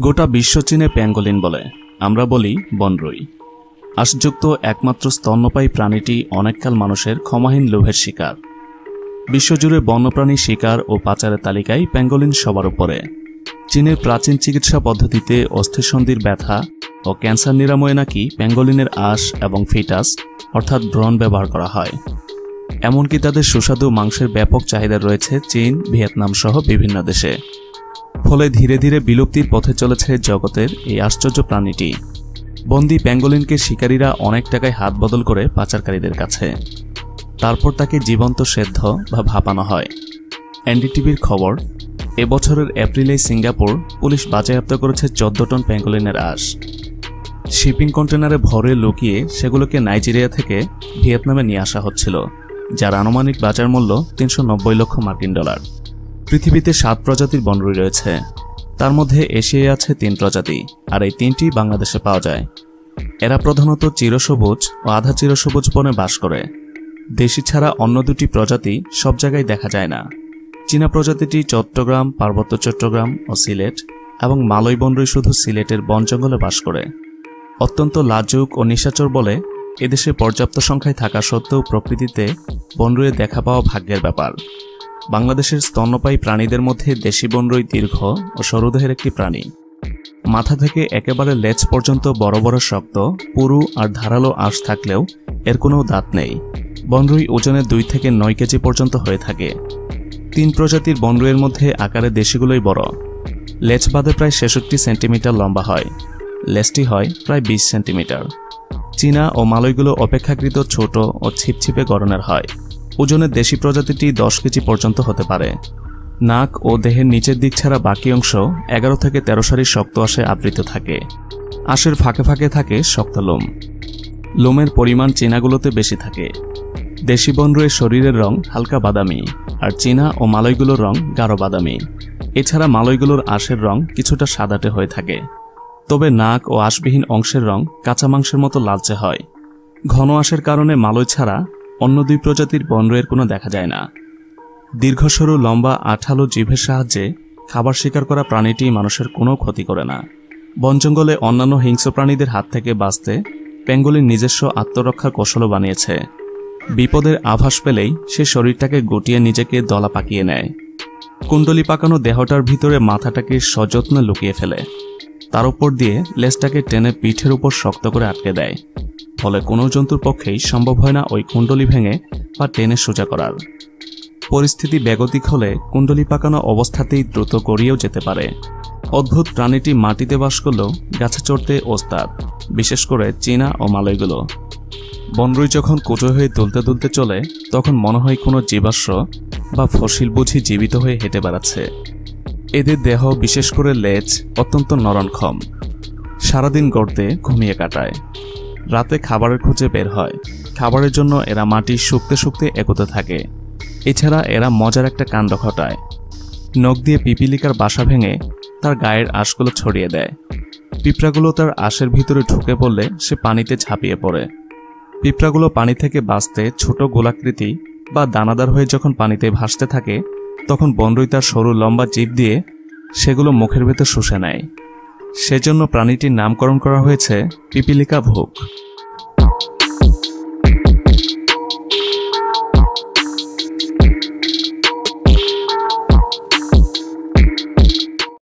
গোটা বিশ্ব চীনে প্যাঙ্গোলিন বলে। আমরা বলি বনরুই। আশযুক্ত একমাত্র স্তন্যপায়ী প্রাণীটি অনেককাল মানুষের ক্ষমাহীন লোভের শিকার। বিশ্বজুড়ে বন্যপ্রাণী শিকার ও পাচারের তালিকায় প্যাঙ্গোলিন সবার উপরে। চীনের প্রাচীন চিকিৎসা পদ্ধতিতে অস্থিসন্ধির ব্যথা ও ক্যান্সার নিরাময়ে নাকি প্যাঙ্গোলিনের আঁশ এবং ফিটাস, অর্থাৎ ব্রণ ব্যবহার করা হয়। এমনকি তাদের সুস্বাদু মাংসের ব্যাপক চাহিদা রয়েছে চীন ভিয়েতনাম সহ বিভিন্ন দেশে। ফলে ধীরে ধীরে বিলুপ্তির পথে চলেছে জগতের এই আশ্চর্য প্রাণীটি। বন্দি প্যাঙ্গোলিনকে শিকারীরা অনেক টাকায় হাত বদল করে পাচারকারীদের কাছে। তারপর তাকে জীবন্ত সেদ্ধ বা ভাপানো হয়। এনডিটিভির খবর এবছরের এপ্রিলে সিঙ্গাপুর পুলিশ বাজেয়াপ্ত করেছে চোদ্দ টন প্যাঙ্গোলিনের আশ। শিপিং কন্টেনারে ভরে লুকিয়ে সেগুলোকে নাইজেরিয়া থেকে ভিয়েতনামে নিয়ে আসা হচ্ছিল, যার আনুমানিক বাজার মূল্য তিনশো নব্বই লক্ষ মার্কিন ডলার। পৃথিবীতে সাত প্রজাতির বনরুই রয়েছে। তার মধ্যে এশিয়ায় আছে তিন প্রজাতি, আর এই তিনটি বাংলাদেশে পাওয়া যায়। এরা প্রধানত চিরসবুজ ও আধা চিরসবুজ বনে বাস করে। দেশি ছাড়া অন্য দুটি প্রজাতি সব জায়গায় দেখা যায় না। চীনা প্রজাতিটি চট্টগ্রাম, পার্বত্য চট্টগ্রাম ও সিলেট এবং মালয় বনরুই শুধু সিলেটের বন জঙ্গলে বাস করে। অত্যন্ত লাজুক ও নিশাচর বলে এদেশে পর্যাপ্ত সংখ্যায় থাকা সত্ত্বেও প্রকৃতিতে বনরুয়ে দেখা পাওয়া ভাগ্যের ব্যাপার। বাংলাদেশের স্তন্যপায়ী প্রাণীদের মধ্যে দেশি বনরুই দীর্ঘ ও সরুদেহের একটি প্রাণী। মাথা থেকে একেবারে লেজ পর্যন্ত বড় বড় শক্ত, পুরু আর ধারালো আঁশ থাকলেও এর কোনো দাঁত নেই। বনরুই ওজনে দুই থেকে নয় কেজি পর্যন্ত হয়ে থাকে। তিন প্রজাতির বনরুইয়ের মধ্যে আকারে দেশিগুলোই বড়। লেজ বাদে প্রায় ছেষট্টি সেন্টিমিটার লম্বা হয়। লেজটি হয় প্রায় বিশ সেন্টিমিটার। চীনা ও মালয়গুলো অপেক্ষাকৃত ছোট ও ছিপছিপে গড়নের হয়। ওজনের দেশি প্রজাতিটি দশ কেজি পর্যন্ত হতে পারে। নাক ও দেহের নিচের দিক ছাড়া বাকি অংশ এগারো থেকে তেরো সারি শক্ত আশে আবৃত থাকে। আশের ফাঁকে ফাঁকে থাকে শক্ত লোম। লোমের পরিমাণ চীনাগুলোতে বেশি থাকে। দেশি বনরুয়ের শরীরের রং হালকা বাদামি, আর চীনা ও মালয়গুলোর রং গাঢ় বাদামি। এছাড়া মালয়গুলোর আশের রং কিছুটা সাদাটে হয়ে থাকে। তবে নাক ও আশবিহীন অংশের রং কাঁচা মাংসের মতো লালচে হয়। ঘন আশের কারণে মালয় ছাড়া অন্য দুই প্রজাতির বনরয়ের কোনো দেখা যায় না। দীর্ঘসরু লম্বা, আঠালো জিভের সাহায্যে খাবার শিকার করা প্রাণীটি মানুষের কোনো ক্ষতি করে না। বন জঙ্গলে অন্যান্য হিংস্র প্রাণীদের হাত থেকে বাঁচতে পেঙ্গলির নিজস্ব আত্মরক্ষার কৌশলও বানিয়েছে। বিপদের আভাস পেলেই সে শরীরটাকে গটিয়ে নিজেকে দলা পাকিয়ে নেয়। কুণ্ডলি পাকানো দেহটার ভিতরে মাথাটাকে সযত্নে লুকিয়ে ফেলে। তার উপর দিয়ে লেজটাকে টেনে পিঠের উপর শক্ত করে আটকে দেয়। ফলে কোনো জন্তুর পক্ষেই সম্ভব হয় না ওই কুণ্ডলি ভেঙে বা টেনে সোজা করার। পরিস্থিতি বেগতিক হলে কুণ্ডলি পাকানো অবস্থাতেই দ্রুত গড়িয়েও যেতে পারে। অদ্ভুত প্রাণীটি মাটিতে বাস করলেও গাছে চড়তে ওস্তাদ, বিশেষ করে চীনা ও মালয়গুলো। বনরুই যখন কুটো হয়ে তুলতে তুলতে চলে, তখন মনে হয় কোনো জীবাশ্ম বা ফসিল বুঝি জীবিত হয়ে হেঁটে বেড়াচ্ছে। এদের দেহ, বিশেষ করে লেজ, অত্যন্ত নরণক্ষম। সারাদিন গড়তে ঘুমিয়ে কাটায়। রাতে খাবারের খোঁজে বের হয়। খাবারের জন্য এরা মাটি শুকতে শুকতে এগোতে থাকে। এছাড়া এরা মজার একটা কাণ্ড ঘটায়। নখ দিয়ে পিপিলিকার বাসা ভেঙে তার গায়ের আঁশগুলো ছড়িয়ে দেয়। পিঁপড়াগুলো তার আঁশের ভিতরে ঢুকে পড়লে সে পানিতে ঝাঁপিয়ে পড়ে। পিঁপড়াগুলো পানি থেকে বাঁচতে ছোট গোলাকৃতি বা দানাদার হয়ে যখন পানিতে ভাসতে থাকে, তখন বনরুই তার সরু লম্বা জীব দিয়ে সেগুলো মুখের ভেতর শুষে নেয়। সেজন্য প্রাণীটির নামকরণ করা হয়েছে পিপিলিকা ভোগ।